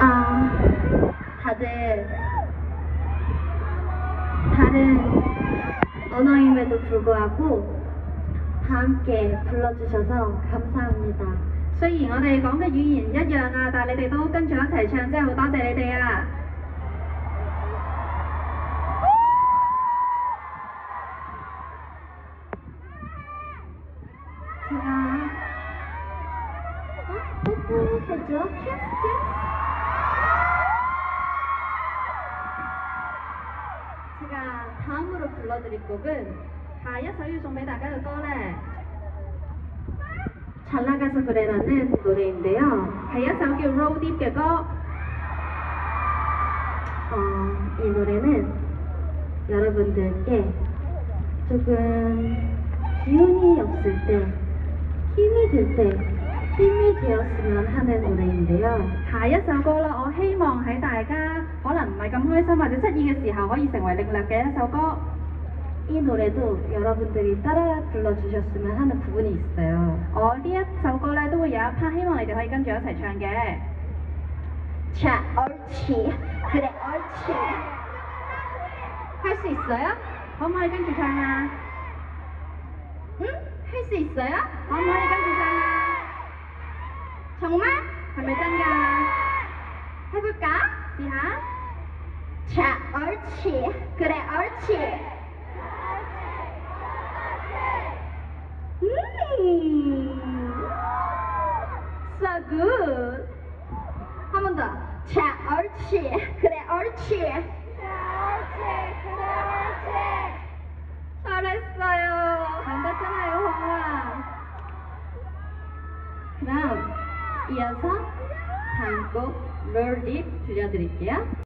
아, 다들 다른 언어임에도 불구하고 다 함께 불러주셔서 감사합니다. 雖然我哋講嘅語言一樣啊，但係你哋都跟住一齊唱，真係好多謝你哋啊！ 제가 어? 뽀뽀해줘? 키스 키스? 제가 다음으로 불러드릴 곡은 下一首要送俾大家嘅歌呢， 잘 나가서 그래라는 노래인데요. 係一首叫 Roll Deep 嘅歌。 어, 이 노래는 여러분들께 조금 기운이 없을 때, 힘이 들 때, 힘이 되었으면 하는 노래인데요. 下一首歌啦，我希望喺大家可能唔係咁開心或者失意嘅時候，可以成為力量嘅一首歌。 이 노래도 여러분들이 따라 불러주셨으면 하는 부분이 있어요. 我呢一首歌咧都 會有一 part 希望你哋可以跟住一齊唱嘅。 자, 옳지. 그래, 옳지. 할 수 있어요? 可唔可以跟住唱啊？ 응? 할 수 있어요? 可唔可以跟住唱啊？ 정말? 係咪真㗎？ 해볼까? 試下。 자, 옳지. 그래, 옳지. Good. 한번 더. 자, 옳지. 그래, 옳지. 잘했어요. 잘했잖아요, 홍아. 그럼 이어서 다음 곡 롤딥 들려드릴게요.